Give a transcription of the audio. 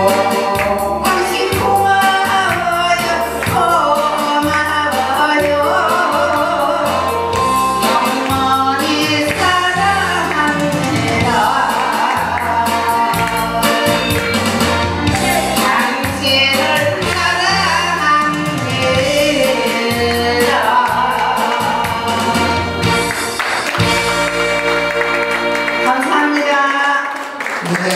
Oh,